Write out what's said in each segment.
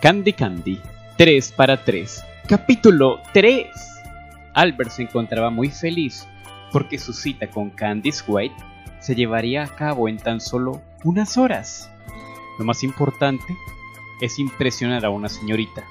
Candy Candy 3 para 3 Capítulo 3 Albert se encontraba muy feliz porque su cita con Candice White se llevaría a cabo en tan solo unas horas. Lo más importante es impresionar a una señorita.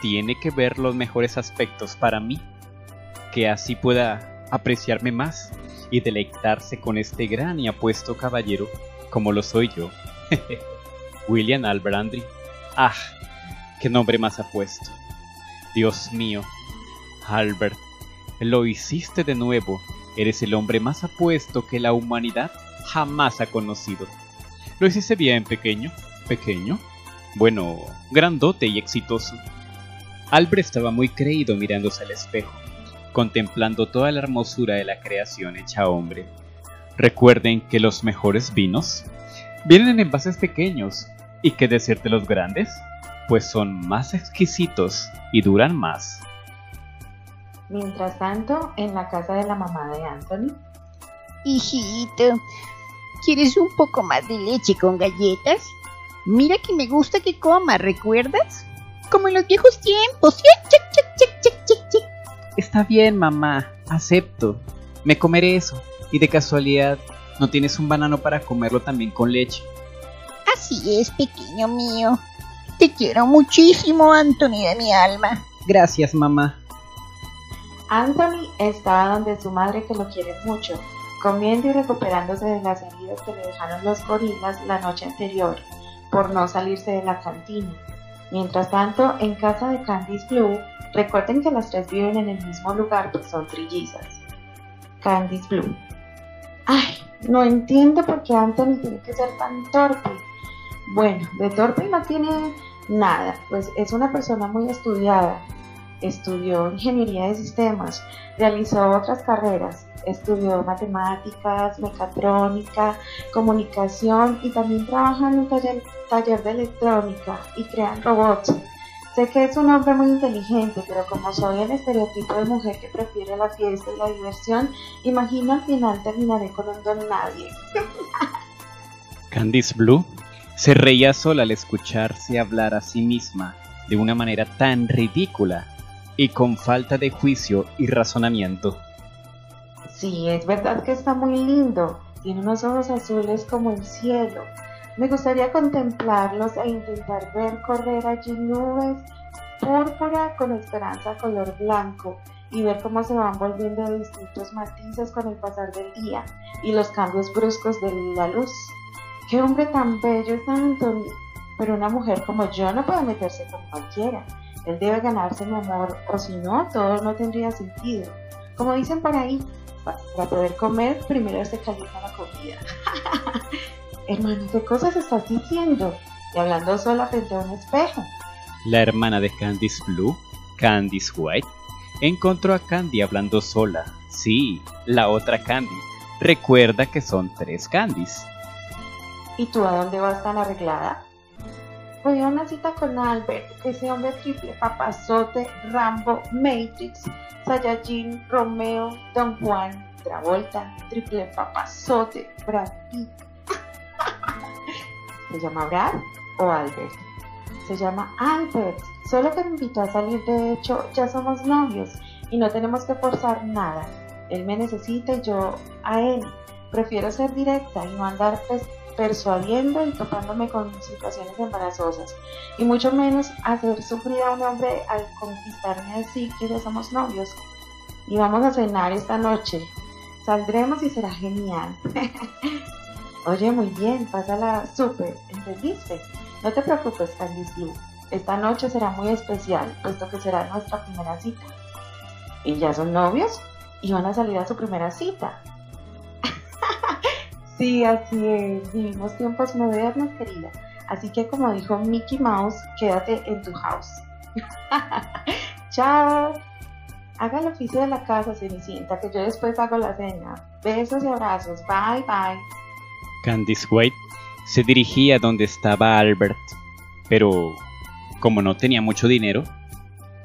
Tiene que ver los mejores aspectos para mí, que así pueda apreciarme más y deleitarse con este gran y apuesto caballero como lo soy yo. William Albrandry. Ah, qué nombre más apuesto. Dios mío. Albert, lo hiciste de nuevo. Eres el hombre más apuesto que la humanidad jamás ha conocido. Lo hiciste bien, pequeño. Pequeño. Bueno, grandote y exitoso. Albert estaba muy creído mirándose al espejo, contemplando toda la hermosura de la creación hecha hombre. Recuerden que los mejores vinos vienen en envases pequeños y que decirte los grandes, pues son más exquisitos y duran más. Mientras tanto, en la casa de la mamá de Anthony. Hijito, ¿quieres un poco más de leche con galletas? Mira que me gusta que coma, ¿recuerdas? Como en los viejos tiempos. Está bien, mamá, acepto. Me comeré eso. Y de casualidad, ¿no tienes un banano para comerlo también con leche? Así es, pequeño mío. Te quiero muchísimo, Anthony de mi alma. Gracias, mamá. Anthony estaba donde su madre que lo quiere mucho, comiendo y recuperándose de las heridas que le dejaron los gorilas la noche anterior por no salirse de la cantina. Mientras tanto, en casa de Candice Blue, recuerden que las tres viven en el mismo lugar pues son trillizas. Candice Blue. Ay, no entiendo por qué Anthony tiene que ser tan torpe. Bueno, de torpe no tiene nada, pues es una persona muy estudiada, estudió ingeniería de sistemas, realizó otras carreras, estudió matemáticas, mecatrónica, comunicación y también trabaja en un taller, de electrónica y crean robots. Sé que es un hombre muy inteligente, pero como soy el estereotipo de mujer que prefiere la fiesta y la diversión, imagino al final terminaré con un don nadie. Candice Blue se reía sola al escucharse hablar a sí misma de una manera tan ridícula y con falta de juicio y razonamiento. Sí, es verdad que está muy lindo. Tiene unos ojos azules como el cielo. Me gustaría contemplarlos e intentar ver correr allí nubes púrpura con esperanza color blanco y ver cómo se van volviendo distintos matices con el pasar del día y los cambios bruscos de la luz. Qué hombre tan bello es Anthony, pero una mujer como yo no puede meterse con cualquiera. Él debe ganarse mi amor, o si no, todo no tendría sentido. Como dicen por ahí, para poder comer, primero se calienta la comida. Hermano, ¿qué cosas estás diciendo? Y hablando sola frente a un espejo. La hermana de Candice Blue, Candice White, encontró a Candy hablando sola. Sí, la otra Candy. Recuerda que son tres Candys. ¿Y tú a dónde vas tan arreglada? Voy a una cita con Albert, ese hombre triple, papazote, Rambo, Matrix, Saiyajin, Romeo, Don Juan, Travolta, triple papazote, Brad Pitt. ¿Se llama Brad o Albert? Se llama Albert, solo que me invitó a salir, de hecho ya somos novios y no tenemos que forzar nada. Él me necesita y yo a él. Prefiero ser directa y no andar pues, persuadiendo y topándome con situaciones embarazosas, y mucho menos hacer sufrir a un hombre al conquistarme así que ya somos novios. Y vamos a cenar esta noche. Saldremos y será genial. Oye, muy bien, pásala súper, ¿entendiste? No te preocupes, Candice Blue. Esta noche será muy especial, puesto que será nuestra primera cita. ¿Y ya son novios? ¿Y van a salir a su primera cita? Sí, así es. Vivimos tiempos modernos, querida. Así que como dijo Mickey Mouse, quédate en tu house. Chao. Haga el oficio de la casa, Cenicienta, que yo después hago la cena. Besos y abrazos. Bye, bye. Candice White se dirigía donde estaba Albert, pero como no tenía mucho dinero,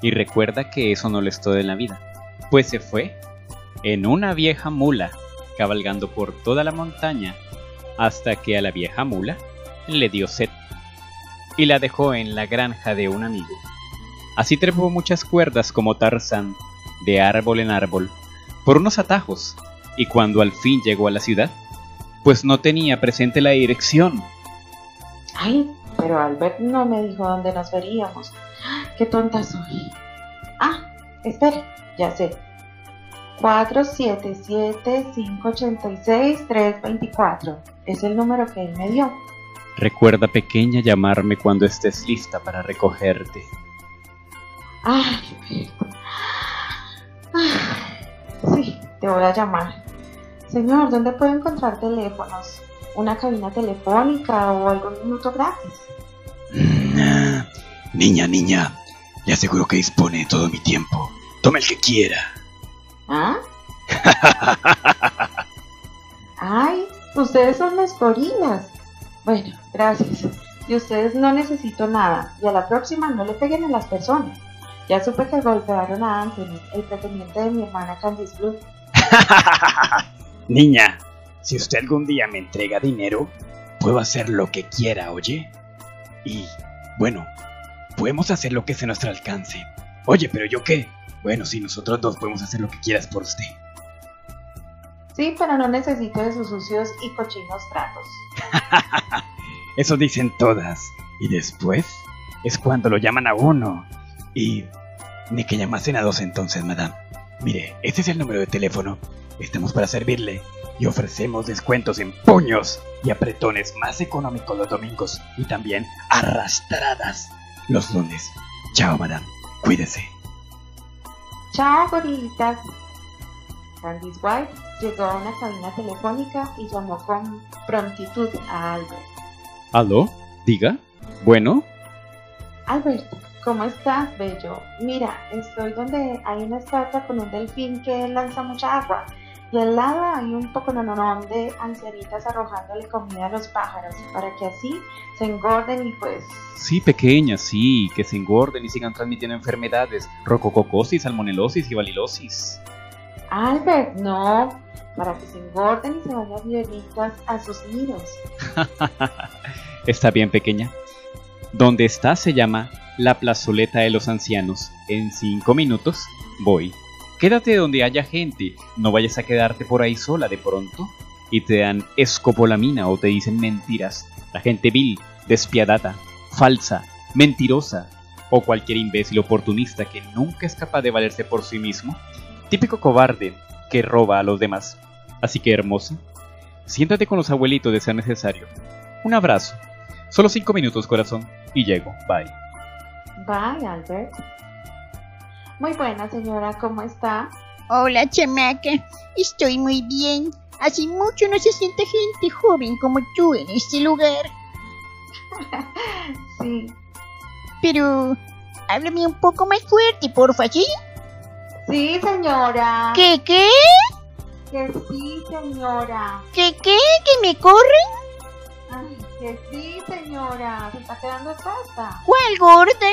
y recuerda que eso no le es todo en la vida, pues se fue en una vieja mula cabalgando por toda la montaña hasta que a la vieja mula le dio sed. y la dejó en la granja de un amigo. Así trepó muchas cuerdas como Tarzán, de árbol en árbol, por unos atajos, y cuando al fin llegó a la ciudad, pues no tenía presente la dirección. Ay, pero Albert no me dijo dónde nos veríamos. Qué tonta soy. Ah, espere, ya sé. 477-586-324. Es el número que él me dio. Recuerda pequeña llamarme cuando estés lista para recogerte. Ay, sí, te voy a llamar. Señor, ¿dónde puedo encontrar teléfonos? ¿Una cabina telefónica o algún minuto gratis? Mm, niña, niña, le aseguro que dispone de todo mi tiempo. Tome el que quiera. ¿Ah? Ay, ustedes son los gorilas. Bueno, gracias. De ustedes no necesito nada. Y a la próxima no le peguen a las personas. Ya supe que golpearon a Anthony, el pretendiente de mi hermana Candice Blue. Niña, si usted algún día me entrega dinero, puedo hacer lo que quiera, ¿oye? Y, bueno, podemos hacer lo que a nuestro alcance. Oye, pero ¿yo qué? Bueno, sí, nosotros dos podemos hacer lo que quieras por usted. Sí, pero no necesito de sus sucios y cochinos tratos. Eso dicen todas. Y después es cuando lo llaman a uno. Y ni que llamasen a dos entonces, madame. Mire, este es el número de teléfono. Estamos para servirle y ofrecemos descuentos en puños y apretones más económicos los domingos y también arrastradas los lunes. Chao, madame. Cuídese. Chao, gorilitas. Candice White llegó a una cabina telefónica y llamó con prontitud a Albert. ¿Aló? Diga. Bueno, Albert, ¿cómo estás, bello? Mira, estoy donde hay una estatua con un delfín que lanza mucha agua. Y al lado hay un poco de ancianitas arrojándole comida a los pájaros para que así se engorden y pues... sí, pequeña, sí, que se engorden y sigan transmitiendo enfermedades, rocococosis, salmonelosis y valilosis. Albert, no, para que se engorden y se vayan bienitas a sus nidos. Está bien, pequeña. Donde está se llama la plazoleta de los ancianos. En cinco minutos voy. Quédate donde haya gente, no vayas a quedarte por ahí sola de pronto. Y te dan escopolamina o te dicen mentiras. La gente vil, despiadada, falsa, mentirosa o cualquier imbécil oportunista que nunca es capaz de valerse por sí mismo. Típico cobarde que roba a los demás. Así que hermosa, siéntate con los abuelitos de ser necesario. Un abrazo. Solo cinco minutos, corazón. Y llego. Bye. Bye, Albert. Muy buena, señora, ¿cómo está? Hola, chamaca. Estoy muy bien. Hace mucho no se siente gente joven como tú en este lugar. sí. Pero, háblame un poco más fuerte, porfa, ¿sí? Sí, señora. ¿Qué, qué? Que sí, señora. ¿Qué, qué? ¿Que me corren? Ay, que sí, señora. Se está quedando exhausta. ¿Cuál gorda?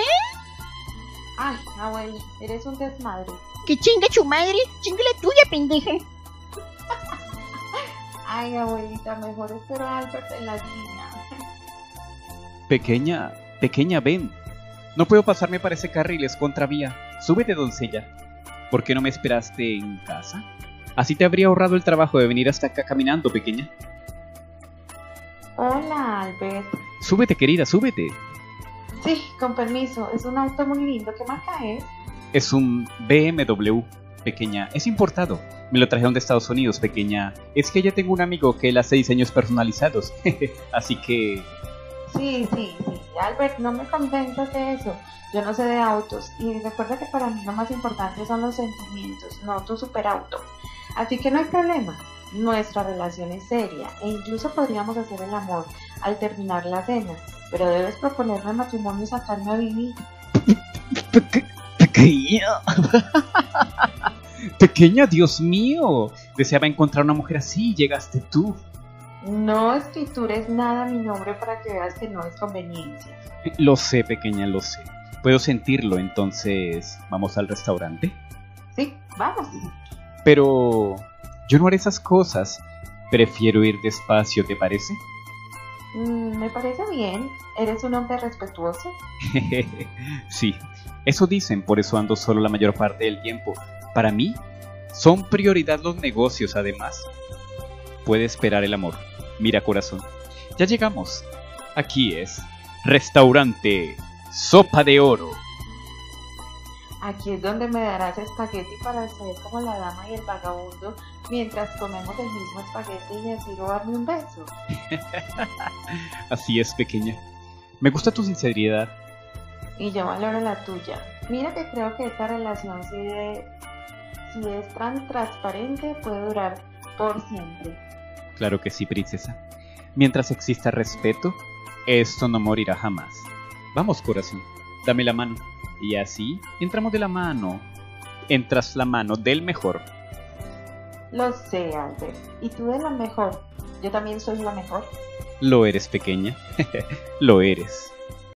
Ay, abuela, eres un desmadre. Que chinga su madre, chinga la tuya, pendeja. Ay, abuelita, mejor espero a Albert en la línea. Pequeña, pequeña, ven. No puedo pasarme para ese carril, es contravía. Súbete, doncella. ¿Por qué no me esperaste en casa? Así te habría ahorrado el trabajo de venir hasta acá caminando, pequeña. Hola, Albert. Súbete, querida, súbete. Sí, con permiso. Es un auto muy lindo. ¿Qué marca es? Es un BMW, pequeña. Es importado. Me lo trajeron de Estados Unidos, pequeña. Es que ya tengo un amigo que él hace diseños personalizados. Así que... Sí, sí, sí. Albert, no me convenzas de eso. Yo no sé de autos. Y recuerda que para mí lo más importante son los sentimientos, no tu superauto. Así que no hay problema. Nuestra relación es seria e incluso podríamos hacer el amor al terminar la cena, pero debes proponerme matrimonio y sacarme a vivir. Pequeña. Pequeña, Dios mío. Deseaba encontrar una mujer así y llegaste tú. No escritures nada mi nombre para que veas que no es conveniencia. Lo sé, pequeña, lo sé. Puedo sentirlo, entonces, ¿vamos al restaurante? Sí, vamos. Pero yo no haré esas cosas. Prefiero ir despacio, ¿te parece? Mm, me parece bien. ¿Eres un hombre respetuoso? sí, eso dicen, por eso ando solo la mayor parte del tiempo. Para mí, son prioridad los negocios, además. Puede esperar el amor. Mira, corazón, ya llegamos. Aquí es Restaurante Sopa de Oro. Aquí es donde me darás espagueti para ser como la dama y el vagabundo mientras comemos el mismo espagueti y así robarme un beso. así es, pequeña. Me gusta tu sinceridad. Y yo valoro la tuya. Mira que creo que esta relación, si, si es tan transparente, puede durar por siempre. Claro que sí, princesa. Mientras exista respeto, esto no morirá jamás. Vamos, corazón, dame la mano. Y así entramos de la mano. Entras la mano del mejor. Lo sé, Albert. Y tú de la mejor. Yo también soy la mejor. Lo eres, pequeña. Lo eres.